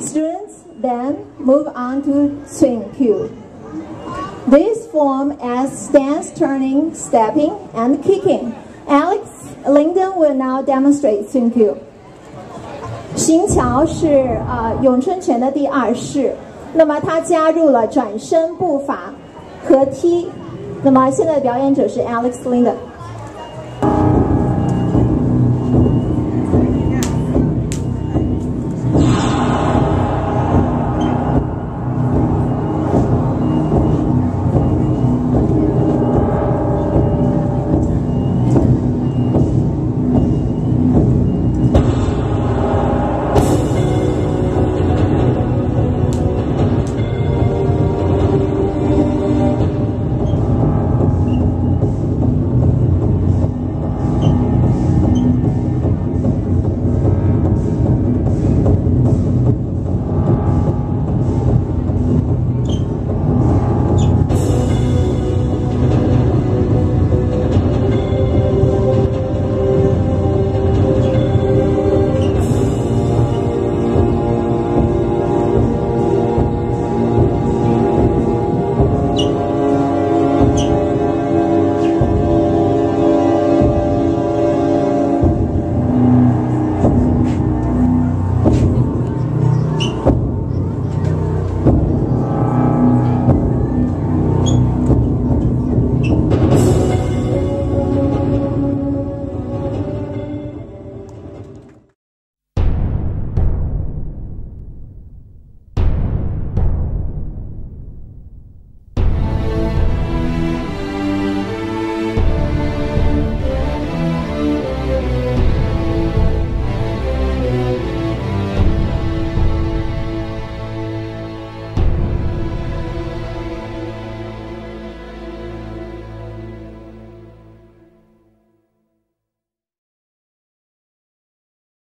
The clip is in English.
Students then move on to Chum Kiu. This form as stance turning, stepping, and kicking. Alex Linden will now demonstrate Chum Kiu. 行桥是呃咏春拳的第二式，那么它加入了转身步伐和踢。那么现在的表演者是 Alex Linden。